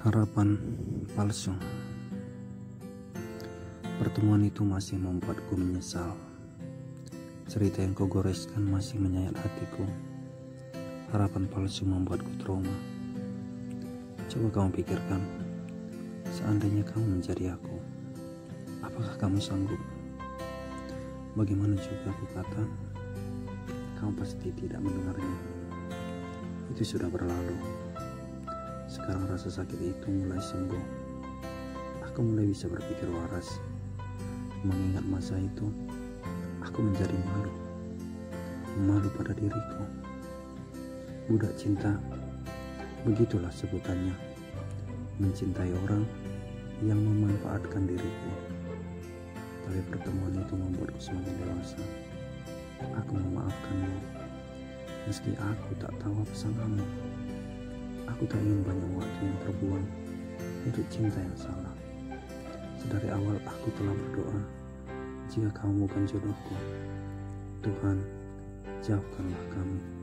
Harapan palsu. Pertemuan itu masih membuatku menyesal. Cerita yang kau goreskan masih menyayat hatiku. Harapan palsu membuatku trauma. Coba kamu pikirkan, seandainya kamu menjadi aku, apakah kamu sanggup? Bagaimana juga aku kata, kamu pasti tidak mendengarnya. Itu sudah berlalu. Sekarang rasa sakit itu mulai sembuh. Aku mulai bisa berpikir waras. Mengingat masa itu, aku menjadi malu. Malu pada diriku. Budak cinta, begitulah sebutannya. Mencintai orang yang memanfaatkan diriku. Tapi pertemuan itu membuatku semakin dewasa. Aku memaafkanmu, meski aku tak tahu apa salahmu. Aku tak ingin banyak waktu yang terbuang untuk cinta yang salah. Sedari awal aku telah berdoa, jika kamu bukan jodohku, Tuhan, jauhkanlah kami.